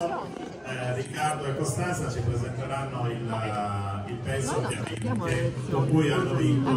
Eh, Riccardo e Costanza ci presenteranno il, il peso ovviamente con cui hanno vinto